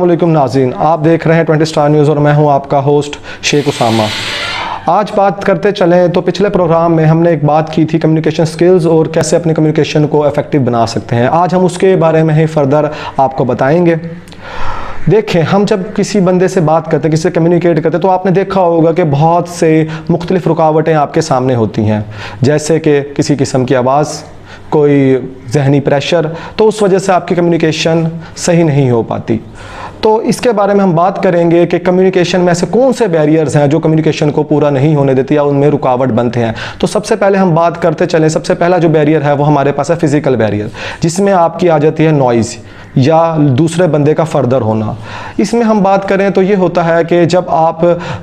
वालेकुम नाजीन आप देख रहे हैं ट्वेंटी स्टार न्यूज़ और मैं हूँ आपका होस्ट शेख उसामा। आज बात करते चलें तो पिछले प्रोग्राम में हमने एक बात की थी कम्युनिकेशन स्किल्स और कैसे अपने कम्युनिकेशन को इफ़ेक्टिव बना सकते हैं। आज हम उसके बारे में ही फर्दर आपको बताएँगे। देखें, हम जब किसी बंदे से बात करते हैं, किसी से कम्युनिकेट करते हैं तो आपने देखा होगा कि बहुत से मुख्तलिफ़ रुकावटें आपके सामने होती हैं। जैसे कि किसी किस्म की आवाज़ कोई जहनी प्रेशर तो उस वजह से आपकी कम्युनिकेशन सही नहीं हो पाती। तो इसके बारे में हम बात करेंगे कि कम्युनिकेशन में ऐसे कौन से बैरियर्स हैं जो कम्युनिकेशन को पूरा नहीं होने देती या उनमें रुकावट बनते हैं। तो सबसे पहले हम बात करते चलें, सबसे पहला जो बैरियर है वो हमारे पास है फ़िज़िकल बैरियर जिसमें आपकी आ जाती है नॉइज़ या दूसरे बंदे का फर्दर होना। इसमें हम बात करें तो ये होता है कि जब आप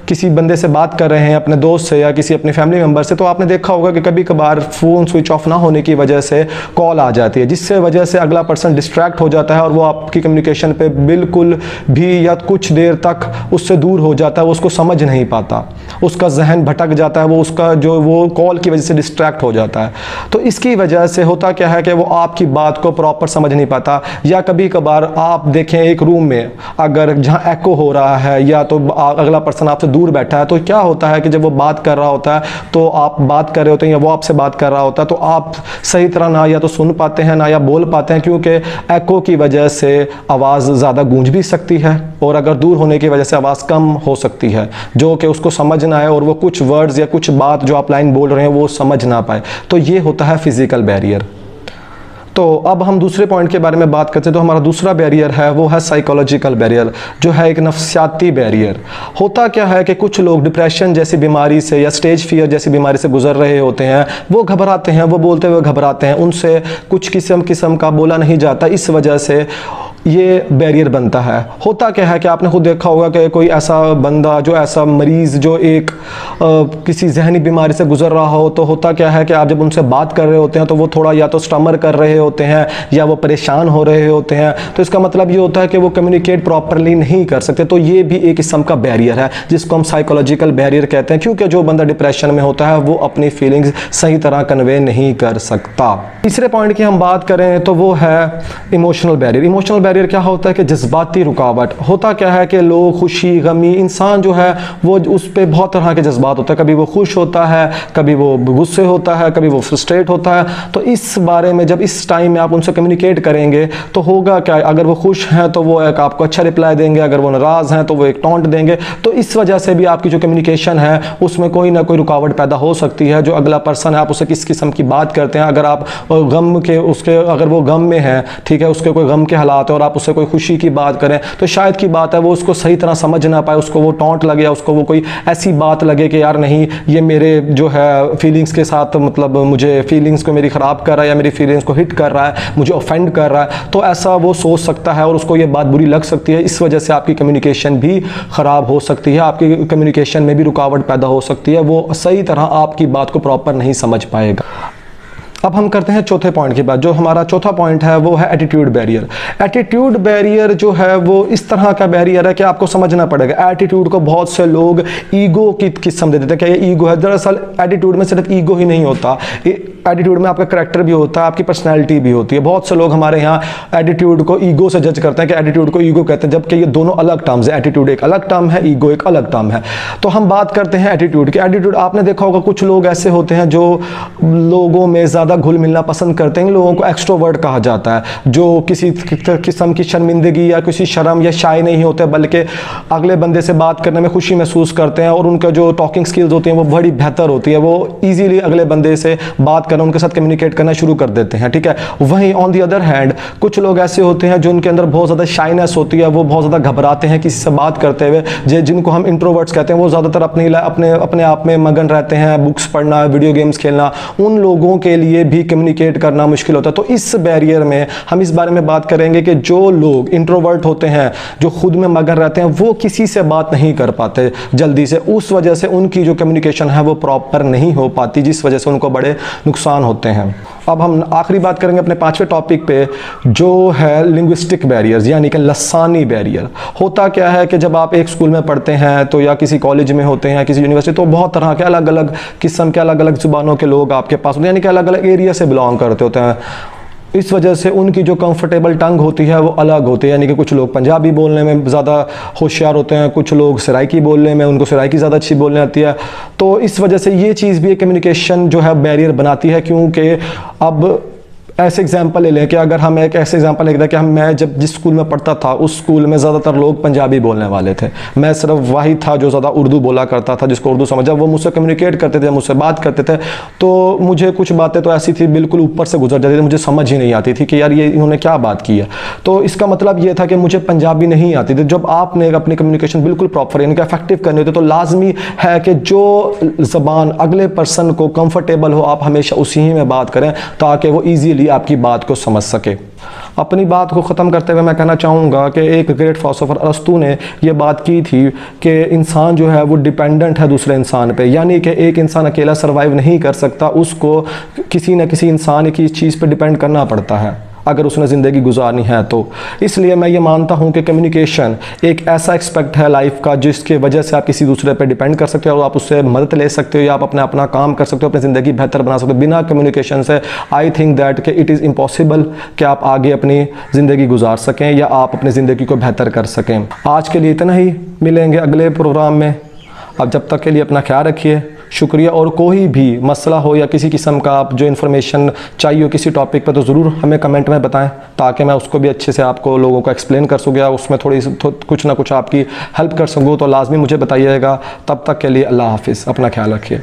किसी बंदे से बात कर रहे हैं अपने दोस्त से या किसी अपने फैमिली मेंबर से तो आपने देखा होगा कि कभी कभार फ़ोन स्विच ऑफ़ ना होने की वजह से कॉल आ जाती है, जिससे वजह से अगला पर्सन डिस्ट्रैक्ट हो जाता है और वो आपकी कम्युनिकेशन पे बिल्कुल भी या कुछ देर तक उससे दूर हो जाता है, वो उसको समझ नहीं पाता। उसका जहन भटक जाता है, वो उसका जो, वो कॉल की वजह से डिस्ट्रैक्ट हो जाता है। तो इसकी वजह से होता क्या है कि वो आपकी बात को प्रॉपर समझ नहीं पाता या कभी कभी कभार आप देखें एक रूम में, अगर जहाँ एको हो रहा है या तो अगला पर्सन आपसे दूर बैठा है तो क्या होता है कि जब वो बात कर रहा होता है तो आप बात कर रहे होते हैं या वो आपसे बात कर रहा होता है तो आप सही तरह ना या तो सुन पाते हैं, ना या बोल पाते हैं, क्योंकि एको की वजह से आवाज़ ज़्यादा गूंज भी सकती है और अगर दूर होने की वजह से आवाज़ कम हो सकती है, जो कि उसको समझना है और वो कुछ वर्ड्स या कुछ बात जो आप लाइन बोल रहे हैं, वो समझ ना पाए। तो ये होता है फ़िज़िकल बैरियर तो अब हम दूसरे पॉइंट के बारे में बात करते हैं। तो हमारा दूसरा बैरियर है, वो है साइकोलॉजिकल बैरियर जो है एक नफसियाती बैरियर होता क्या है कि कुछ लोग डिप्रेशन जैसी बीमारी से या स्टेज फियर जैसी बीमारी से गुजर रहे होते हैं, वो घबराते हैं, वो बोलते हुए घबराते हैं, उनसे कुछ किस्म किस्म का बोला नहीं जाता। इस वजह से ये बैरियर बनता है। होता क्या है कि आपने खुद देखा होगा कि कोई ऐसा बंदा जो ऐसा मरीज़ जो एक आ, किसी जहनी बीमारी से गुजर रहा हो तो होता क्या है कि आप जब उनसे बात कर रहे होते हैं तो वो थोड़ा या तो स्टमर कर रहे होते हैं या वो परेशान हो रहे होते हैं। तो इसका मतलब ये होता है कि वो कम्युनिकेट प्रॉपरली नहीं कर सकते। तो ये भी एक किस्म का बैरियर है जिसको हम साइकोलॉजिकल बैरियर कहते हैं क्योंकि जो बंदा डिप्रेशन में होता है वो अपनी फीलिंग्स सही तरह कन्वे नहीं कर सकता। तीसरे पॉइंट की हम बात करें तो वो है emotional barrier emotional barrier barrier क्या होता है कि जज्बाती रुकावट। होता क्या है कि लोग खुशी, गमी, इंसान जो है, वो उस पर बहुत तरह के जज्बात होते हैं। कभी वो खुश होता है, कभी वो गुस्से होता है, कभी वो फ्रस्ट्रेट होता है। तो इस बारे में जब इस टाइम में आप उनसे कम्युनिकेट करेंगे तो होगा क्या, अगर वो खुश हैं तो वो एक आपको अच्छा रिप्लाई देंगे। अगर वो नाराज़ हैं तो वो एक टॉन्ट देंगे। तो इस वजह से भी आपकी जो कम्युनिकेशन है, उसमें कोई ना कोई रुकावट पैदा हो सकती है, जो अगला पर्सन है, आप उसे किस किस्म की बात करते हैं। अगर आप गम के उसके, अगर वो गम में है, ठीक है, उसके कोई गम के हालात है और आप उससे कोई खुशी की बात करें तो शायद की बात है वो उसको सही तरह समझ ना पाए, उसको वो टोंट लगे या उसको वो कोई ऐसी बात लगे कि यार नहीं, ये मेरे जो है फीलिंग्स के साथ मतलब मुझे फीलिंग्स को मेरी ख़राब कर रहा है या मेरी फीलिंग्स को हिट कर रहा है, मुझे ऑफेंड कर रहा है तो ऐसा वो सोच सकता है और उसको ये बात बुरी लग सकती है। इस वजह से आपकी कम्युनिकेशन भी ख़राब हो सकती है, आपकी कम्युनिकेशन में भी रुकावट पैदा हो सकती है, वो सही तरह आपकी बात को प्रॉपर नहीं समझ पाएगा। अब हम करते हैं चौथे पॉइंट की बात। जो हमारा चौथा पॉइंट है, वो है एटीट्यूड बैरियर एटीट्यूड बैरियर जो है, वो इस तरह का बैरियर है कि आपको समझना पड़ेगा। एटीट्यूड को बहुत से लोग ईगो की किस्म दे देते हैं। क्या ये ईगो है? दरअसल एटीट्यूड में सिर्फ़ ईगो ही नहीं होता। एटीट्यूड में आपका करेक्टर भी होता है, आपकी पर्सनैलिटी भी होती है। बहुत से लोग हमारे यहाँ एटीट्यूड को ईगो से जज करते हैं कि एटीट्यूड को ईगो कहते हैं, जबकि ये दोनों अलग टर्म्स है। एटीट्यूड एक अलग टर्म है ईगो एक अलग टर्म है। तो हम बात करते हैं एटीट्यूड की। एटीट्यूड आपने देखा होगा, कुछ लोग ऐसे होते हैं जो लोगों में ज़्यादा घुल मिलना पसंद करते हैं, लोगों को एक्स्ट्रोवर्ड कहा जाता है, जो किसी किस्म की शर्मिंदगी या किसी शर्म या शाय नहीं होते, बल्कि अगले बंदे से बात करने में खुशी महसूस करते हैं और उनका जो टॉकिंग स्किल्स होती हैं, वो बड़ी बेहतर होती है, वो ईजीली अगले बंदे से बात करना, उनके साथ कम्युनिकेट करना शुरू कर देते हैं, ठीक है? वहीं ऑन दी अदर हैंड कुछ लोग ऐसे होते हैं, जो उनके अंदर बहुत ज़्यादा शाइनेस होती है, वो बहुत ज़्यादा घबराते हैं किसी से बात करते हुए जिनको हम इंट्रोवर्ट्स कहते हैं, वो ज़्यादातर अपने अपने अपने आप में मगन रहते हैं बुक्स पढ़ना वीडियो गेम्स खेलना, उन लोगों के लिए भी कम्युनिकेट करना मुश्किल होता है। तो इस बैरियर में हम इस बारे में बात करेंगे कि जो लोग इंट्रोवर्ट होते हैं, जो खुद में मगर रहते हैं, वो किसी से बात नहीं कर पाते जल्दी से। उस वजह से उनकी जो कम्युनिकेशन है, वो प्रॉपर नहीं हो पाती, जिस वजह से उनको बड़े नुकसान होते हैं। अब हम आखिरी बात करेंगे अपने पाँचवें टॉपिक पे, जो है लिंग्विस्टिक बैरियर्स यानी कि लसानी बैरियर होता क्या है कि जब आप एक स्कूल में पढ़ते हैं तो या किसी कॉलेज में होते हैं, किसी यूनिवर्सिटी तो बहुत तरह के अलग अलग किस्म के अलग अलग ज़ुबानों के लोग आपके पास होते हैं, यानी कि अलग अलग एरिया से बिलोंग करते होते हैं। इस वजह से उनकी जो कंफर्टेबल टंग होती है, वो अलग होती है। यानी कि कुछ लोग पंजाबी बोलने में ज़्यादा होशियार होते हैं, कुछ लोग सराइकी बोलने में उनको सराइकी ज़्यादा अच्छी बोलने आती है। तो इस वजह से ये चीज़ भी एक कम्युनिकेशन जो है बैरियर बनाती है, क्योंकि अब ऐसे एग्ज़ाम्पल ले लें कि अगर हम एक ऐसे एग्ज़ाम्पल लेते हैं कि हम, मैं जब जिस स्कूल में पढ़ता था, उस स्कूल में ज़्यादातर लोग पंजाबी बोलने वाले थे। मैं सिर्फ़ वही था जो ज़्यादा उर्दू बोला करता था, जिसको उर्दू समझा वो मुझसे कम्युनिकेट करते थे, मुझसे बात करते थे तो मुझे कुछ बातें तो ऐसी थी, बिल्कुल ऊपर से गुजर जाती थी, मुझे समझ ही नहीं आती थी कि यार ये इन्होंने क्या बात की है। तो इसका मतलब ये था कि मुझे पंजाबी नहीं आती थी। जब आपने अपनी कम्युनिकेशन बिल्कुल प्रॉपर यानी कि इफ़ेक्टिव करनी होती तो लाजमी है कि जो ज़बान अगले पर्सन को कंफर्टेबल हो, आप हमेशा उसी में बात करें, ताकि वो ईजीली आपकी बात को समझ सके। अपनी बात को ख़त्म करते हुए मैं कहना चाहूँगा कि एक ग्रेट फॉसोफर अरस्तु ने यह बात की थी कि इंसान जो है वो डिपेंडेंट है दूसरे इंसान पे। यानी कि एक इंसान अकेला सर्वाइव नहीं कर सकता, उसको किसी न किसी इंसान की चीज़ पे डिपेंड करना पड़ता है। अगर उसने ज़िंदगी गुजारनी है तो। इसलिए मैं ये मानता हूँ कि कम्युनिकेशन एक ऐसा एक्सपेक्ट है लाइफ का जिसके वजह से आप किसी दूसरे पर डिपेंड कर सकते हो और आप उससे मदद ले सकते हो या आप अपने अपना काम कर सकते हो, अपनी ज़िंदगी बेहतर बना सकते हो। बिना कम्युनिकेशन से आई थिंक दैट कि इट इज़ इम्पॉसिबल कि आप आगे अपनी ज़िंदगी गुजार सकें या आप अपनी ज़िंदगी को बेहतर कर सकें। आज के लिए इतना ही। मिलेंगे अगले प्रोग्राम में। अब जब तक के लिए अपना ख्याल रखिए। शुक्रिया। और कोई भी मसला हो या किसी किस्म का आप जो इन्फॉर्मेशन चाहिए हो किसी टॉपिक पर तो ज़रूर हमें कमेंट में बताएँ ताकि मैं उसको भी अच्छे से आपको लोगों को एक्सप्लेन कर सकूँ या उसमें थोड़ी थो, कुछ ना कुछ आपकी हेल्प कर सकूँ। तो लाजमी मुझे बताइएगा। तब तक के लिए अल्लाह हाफिज़। अपना ख्याल रखिए।